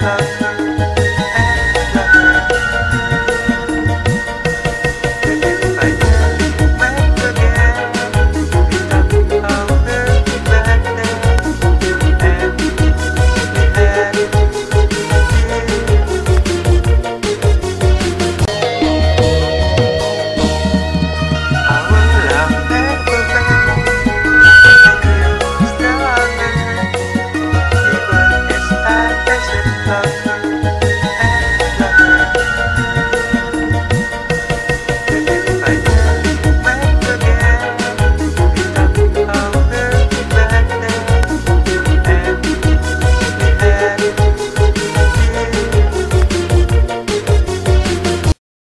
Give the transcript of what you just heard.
love.